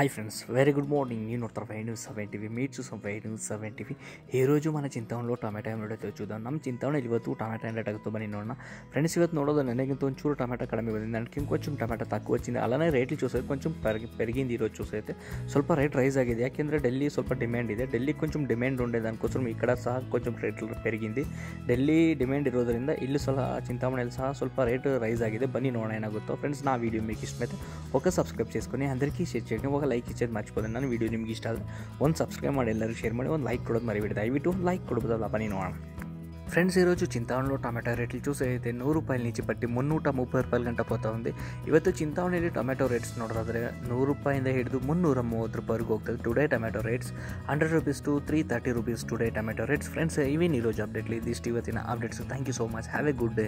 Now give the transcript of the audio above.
Hi friends very good morning నేను Uttara Y news seven TV మీరు చూసాం why news seven TV ఈ రోజు మన చింతవనంలో టమాటా ಎಂಬುತ್ತೆ చూద్దాం ನಮ್ಮ చింతವನ ಇವತ್ತು ಟೊಮೆಟೊ ಎಂಡ್ ತುಂಬಾ ನೋಡೋಣ ಫ್ರೆಂಡ್ಸ್ ಇವತ್ತು ನೋಡೋದು ನನಗಿಂತ ಒಂಚೂರು ಟೊಮೆಟೊ ಕಡಿಮೆ ಬಂದಿದೆ ನನಗೆ ಕೊಂಚం ಟೊಮೆಟೊ ತಕ್ಕು వచ్చింది అలానే రేట్లు చూసైతే కొంచెం పెరిగి పెరిగింది ఈరోజు చూసైతే ಸ್ವಲ್ಪ ರೇಟ್ ರೈಸ್ ಆಗಿದೆ ಯಾಕೆಂದರೆ ಡೆಲ್ಲಿ ಸ್ವಲ್ಪ ಡಿಮ್ಯಾಂಡ್ ಇದೆ ಡೆಲ್ಲಿ ಕೊಂಚం ಡಿಮ್ಯಾಂಡ್ ఉండే దానికోసం ఇక్కడ ಸಹ ಕೊಂಚం ರೇಟ್ పెరిగింది ಡೆಲ್ಲಿ ಡಿಮ್ಯಾಂಡ್ ಇರೋದರಿಂದ ಇಲ್ಲಿ ಸಲ చింతమణిలో ಸಹ ಸ್ವಲ್ಪ ರೇಟ್ ರೈಸ್ ಆಗಿದೆ ಬನ್ನಿ ನೋಡೋಣ ಏನಾಗುತ್ತೋ ಫ್ರೆಂಡ್ಸ್ ನಾ ವೀಡಿಯೋ మీకు ఇష్టమైతే ఒక సబ్స్క్రైబ్ చేసుకొని అందరికీ షేర్ చేయండి ఒక ಲೈಕ್ ಇಚ್ಛೆದು ಮರ್ಚಿಬೋದ್ರೆ ನನ್ನ ವೀಡಿಯೋ ನಿಮ್ಗೆ ಇಷ್ಟ ಆದರೆ ಒಂದು ಸಬ್ಸ್ಕ್ರೈಬ್ ಮಾಡಿ, ಎಲ್ಲರೂ ಶೇರ್ ಮಾಡಿ, ಒಂದು ಲೈಕ್ ಕೊಡೋದು ಮರಿಬಿಡಿ. ದಯವಿಟ್ಟು లైక్ కొడుపుదల ನೀನು ಫ್ರೆಂಡ್ಸ್ ఫ్రెండ్స్ ఈరోజు చింతామణిలో ರೇಟ್ రేట్లు చూసైతే నూరు రూపాయల నుంచి బట్టి ಮುನ್ನೂಟ ಮೂವತ್ತು ರೂಪಾಯಿ ಗಂಟೆ ಪೋತಾ ఉంది ಇವತ್ತು ಚಿಂತಾವಣಿಯಲ್ಲಿ ಟೊಮೆಟೊ ರೇಟ್ಸ್ ನೋಡೋದಾದರೆ ನೂರು ರೂಪಾಯಿಂದ ಹಿಡಿದು ಮುನ್ನೂರ ಮೂವತ್ತು ರೂಪಾಯಿವರೆಗೂ ಹೋಗ್ತದೆ today tomato rates hundred rupees to three thirty rupees today tomato rates friends ಇವೇನು ఈరోజు ಅಪ್ಡೇಟ್ಲಿ ಇದಿಷ್ಟು ಇವತ್ತಿನ updates thank you so much have a good day